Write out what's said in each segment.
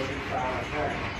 really proud of her.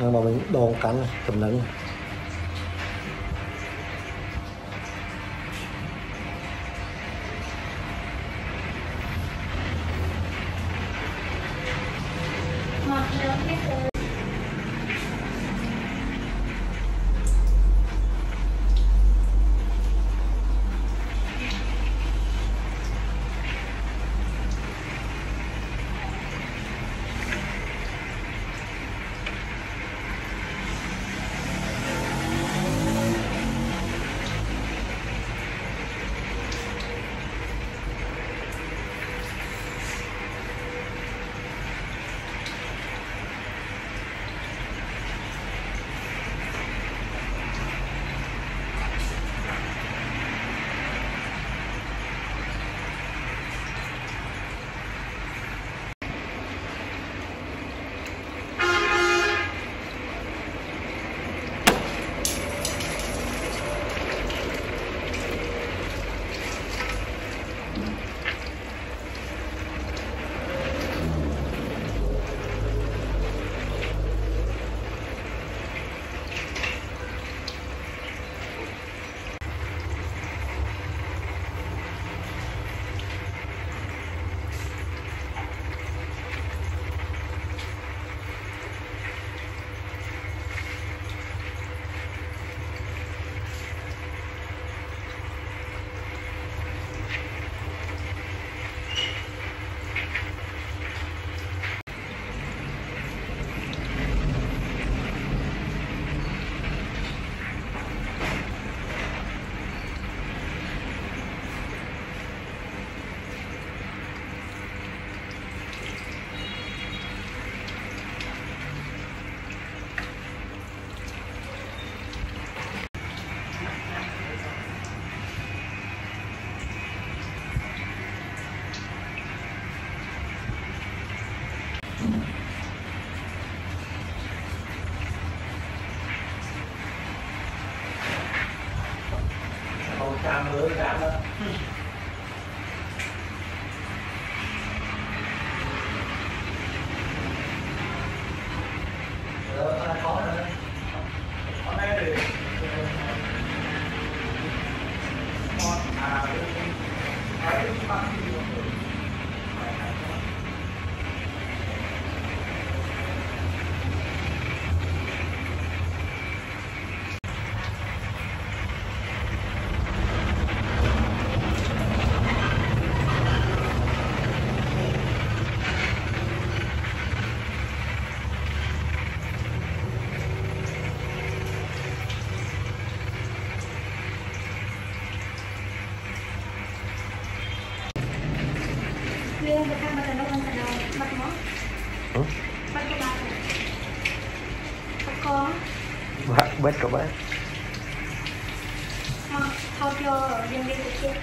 nhưng mà mình đòn cắn này, cầm nắng này. Ngọt cam mới cam đó. Bác bết của bác. Thao cho ở riêng đi của kia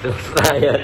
Terus ayat